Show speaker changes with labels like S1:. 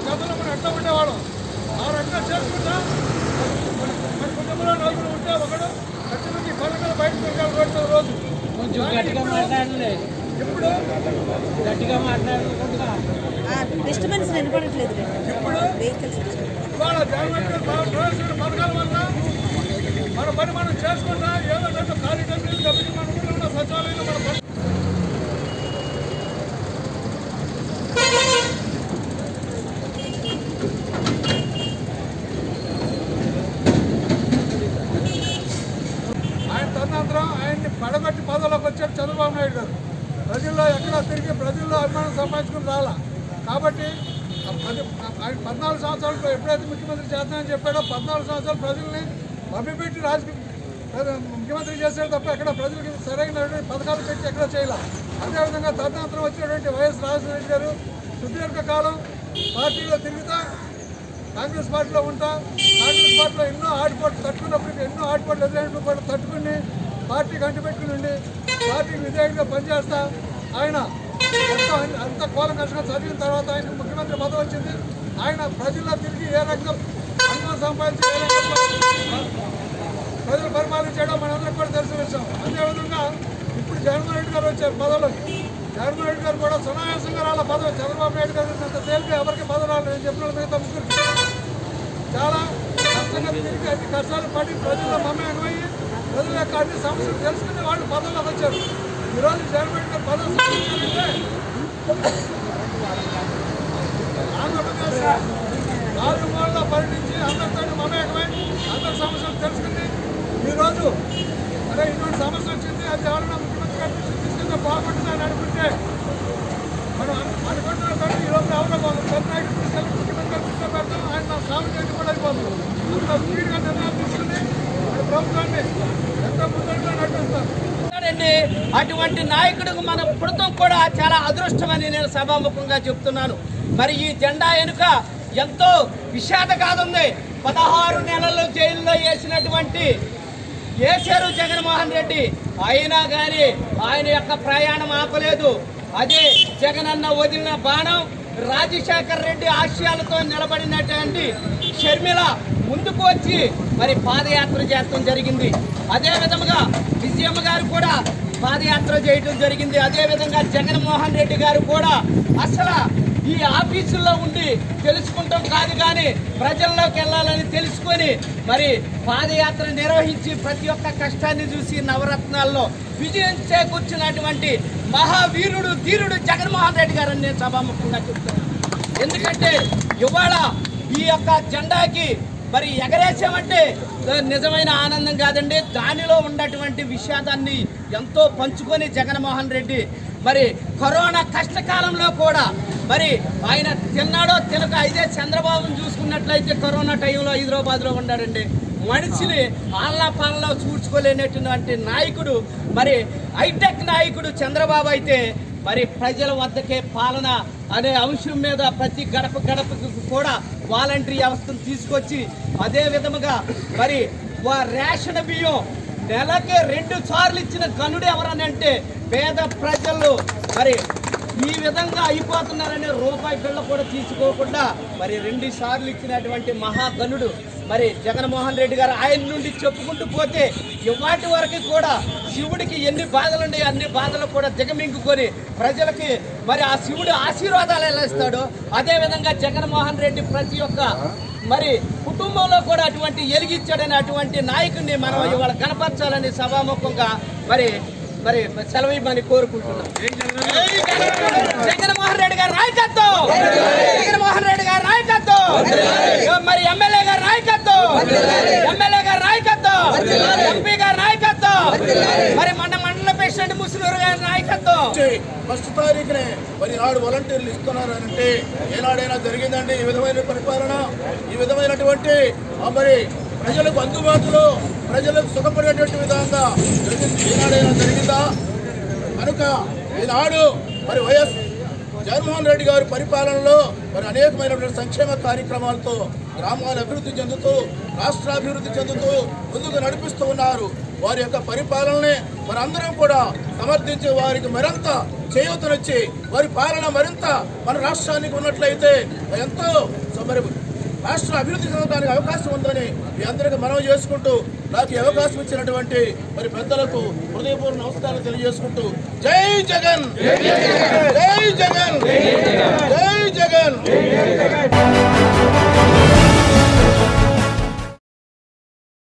S1: గతంలో మనం ఎట్లా ఉండేవాళ్ళం ఆ రకంగా చేసుకుంటా మన మన కుటుంబంలో నలుగురు ఉంటే ఒకడు ఖర్చు నుంచి పనుల మీద బయటకు వెళ్ళాలి రోడ్డు రోజు
S2: కొంచెం గట్టిగా మాట్లాడండి
S1: ఇప్పుడు
S2: గట్టిగా మాట్లాడకుండా
S3: డిస్టర్బెన్స్ వినపడట్లేదు
S1: ఇప్పుడు ఇవాళ పథకాల వల్ల పని మనం చేసుకుంటా ఏదో రెండు ఖాళీ డబ్బులు డబ్బులు మన ఊళ్ళో ఉన్న సచివాలయంలో మన పని. ఆయన తదనంతరం ఆయన్ని పడగొట్టి పదవిలోకి వచ్చాడు చంద్రబాబు నాయుడు గారు. ప్రజల్లో ఎక్కడ తిరిగి ప్రజల్లో అభిమానం సంపాదించుకుని రాలా. కాబట్టి ఆయన పద్నాలుగు సంవత్సరాలు ఎప్పుడైతే ముఖ్యమంత్రి చేద్దామని చెప్పాడో పద్నాలుగు సంవత్సరాలు ప్రజల్ని మభ్యపెట్టి రాజకీయ ముఖ్యమంత్రి చేశాడు తప్ప ఎక్కడ ప్రజలకు సరైనటువంటి పథకాలు పెట్టి ఎక్కడ చేయాలి? అదేవిధంగా తదనంతరం వచ్చినటువంటి వైఎస్ రాజశేఖర రెడ్డి గారు సుదీర్ఘకాలం పార్టీలో తిరుగుతా కాంగ్రెస్ పార్టీలో ఉంటా కాంగ్రెస్ పార్టీలో ఎన్నో ఆటుపోట్లు తట్టుకున్నప్పటికీ ఎన్నో ఆటుపోట్లు ఎదురైనప్పుడు కూడా తట్టుకుని పార్టీకి అంటిపెట్టుకుని ఉండి పార్టీకి విధేయంగా పనిచేస్తా. ఆయన ఎంతో అంత కోలంకషంగా చదివిన తర్వాత ఆయన ముఖ్యమంత్రి పదవి వచ్చింది. ఆయన ప్రజల్లో తిరిగి ఏ రకంగా సంపాదించి ఏ రకంగా ప్రజలు పరిపాలించడం కూడా తెలిసిన విషయం అదేవిధంగా ఇప్పుడు జగన్మోహన్ రెడ్డి గారు వచ్చారు పదవులకు జగన్మోహన్ రెడ్డి గారు కూడా సునాయాసంగా రాళ్ళ పదవి చంద్రబాబు నాయుడు గారు అంత తేలిక ఎవరికి పదవి రాలేదు. నేను చెప్పిన మిగతా ముగ్గురు చాలా కష్టంగా తిరిగి అన్ని కష్టాలు పడి ప్రజల్లో మమేకమయ్యి ప్రజల యొక్క అన్ని సమస్యలు తెలుసుకుని వాళ్ళు పదవులకు వచ్చారు. ఈరోజు జగన్మోహన్ రెడ్డి గారు పదవి స్వీకరించారంటే ఆంధ్రప్రదేశ్ నాలుగు మూలలో పర్యటించి అందరితో మమేకమై అందరి సమస్యలు తెలుసుకుని ఈరోజు అరే ఇటువంటి సమస్య వచ్చింది అది ఎవరైనా ముఖ్యమంత్రి గారి దృష్టికి తీసుకెళ్తే బాగుంటుంది అని అనుకుంటే మనం అను- అనుకుంటున్న తర్వాత ఈ రోజు ఎవరో ఒక పెద్ద నాయకుడు తీసుకెళ్ళి ముఖ్యమంత్రి గారి దృష్టిలో పెడతాం ఆయన నా సాగు చేసి కూడా అయిపోతుంది అంత స్పీడ్గా నిర్ణయం తీసుకుని మన ప్రభుత్వాన్ని ఎంతో ముందడుగా నడిపిస్తారు
S2: ఉన్నాడండి ఇటువంటి నాయకుడికి మన పుడతం కూడా చాలా అదృష్టమని నేను సభాముఖంగా చెప్తున్నాను. మరి ఈ జెండా వెనుక ఎంతో విషాద కాదుంది పదహారు నెలలు జైల్లో వేసినటువంటి వేశారు జగన్మోహన్ రెడ్డి అయినా కానీ ఆయన యొక్క ప్రయాణం ఆపలేదు. అదే జగనన్న వదిలిన బాణం రాజశేఖర్ రెడ్డి ఆశయాలతో నిలబడినటువంటి షర్మిల ముందుకు వచ్చి మరి పాదయాత్ర చేయడం జరిగింది. అదే విధముగా విజయమ్మ గారు కూడా పాదయాత్ర చేయడం జరిగింది. అదేవిధంగా జగన్మోహన్ రెడ్డి గారు కూడా అసలు ఈ ఆఫీసుల్లో ఉండి తెలుసుకుంటాం కాదు కానీ ప్రజల్లోకి వెళ్ళాలని తెలుసుకొని మరి పాదయాత్ర నిర్వహించి ప్రతి ఒక్క కష్టాన్ని చూసి నవరత్నాల్లో విజయం చేకూర్చినటువంటి మహావీరుడు ధీరుడు జగన్మోహన్ రెడ్డి గారు నేను సభాముఖంగా చెప్తున్నాను. ఎందుకంటే ఇవాళ ఈ యొక్క జెండాకి మరి ఎగరేసామంటే నిజమైన ఆనందం కాదండి. దానిలో ఉన్నటువంటి విషాదాన్ని ఎంతో పంచుకొని జగన్మోహన్ రెడ్డి మరి కరోనా కష్టకాలంలో కూడా మరి ఆయన తిన్నాడో తినక అయితే చంద్రబాబును చూసుకున్నట్లయితే కరోనా టైంలో హైదరాబాద్లో ఉన్నాడండి. మనిషిని ఆళ్ళ పాలన చూడ్చుకోలేనటువంటి నాయకుడు మరి హైటెక్ నాయకుడు చంద్రబాబు అయితే మరి ప్రజల వద్దకే పాలన అనే అంశం మీద ప్రతి గడప గడపకు కూడా వాలంటరీ వ్యవస్థను తీసుకొచ్చి అదే విధముగా మరి వా రేషన్ బియ్యం నెలకి రెండు సార్లు ఇచ్చిన గనుడు ఎవరని అంటే పేద ప్రజలు. మరి ఈ విధంగా అయిపోతున్నారనే రూపాయి బిళ్ళ కూడా తీసుకోకుండా మరి రెండు సార్లు ఇచ్చినటువంటి మహాగనుడు మరి జగన్మోహన్ రెడ్డి గారు ఆయన నుండి చెప్పుకుంటూ పోతే ఇవాటి వరకు కూడా శివుడికి ఎన్ని బాధలు ఉన్నాయో అన్ని బాధలు కూడా దిగమింగుకొని ప్రజలకి మరి ఆ శివుడు ఆశీర్వాదాలు ఎలా ఇస్తాడో అదే విధంగా జగన్మోహన్ రెడ్డి ప్రతి ఒక్క మరి కుటుంబంలో కూడా అటువంటి ఎలిగిచ్చాడని అటువంటి నాయకుడిని మనం ఇవాళ కనపరచాలని సభాముఖంగా మరి మరి సెలవు ఇవ్వమని కోరుకుంటున్నాం. జగన్మోహన్ రెడ్డి గారి నాయకత్వం! జగన్మోహన్ రెడ్డి గారి నాయకత్వం! మరి ఎమ్మెల్యే గారి నాయకత్వం! ఎమ్మెల్యే గారు నాయకత్వం! ఎంపీ గారి నాయకత్వం! మరి మన మండల ప్రెసిడెంట్ ముస్లిం గారి నాయకత్వం!
S4: ఫస్ట్ తారీఖునే మరి నాడు వాలంటీర్లు ఇస్తున్నారు అంటే ఏనాడైనా జరిగిందండి ఈ విధమైన పరిపాలన? ఈ విధమైనటువంటి ఆ మరి ప్రజలకు అందుబాటులో ప్రజలకు సుఖపడేటువంటి విధంగా జరిగింది ఏనాడైనా జరిగిందా? కనుక ఈనాడు మరి వైఎస్ జగన్మోహన్ రెడ్డి గారి పరిపాలనలో మరి అనేకమైనటువంటి సంక్షేమ కార్యక్రమాలతో గ్రామాలు అభివృద్ధి చెందుతూ రాష్ట్రాభివృద్ధి చెందుతూ ముందుకు నడిపిస్తూ ఉన్నారు. వారి యొక్క పరిపాలనని మనందరం కూడా సమర్థించి వారికి మరింత చేయూతనిచ్చి వారి పాలన మరింత మన రాష్ట్రానికి ఉన్నట్లయితే ఎంతో సో మరి రాష్ట్ర అభివృద్ధి చెందడానికి అవకాశం ఉందని మీ అందరికీ మనవి చేసుకుంటూ నాకు అవకాశం ఇచ్చినటువంటి మరి పెద్దలకు హృదయపూర్వ నమస్కారాలు తెలియజేసుకుంటూ జై జగన్! జై జగన్! జై జగన్! జై జగన్!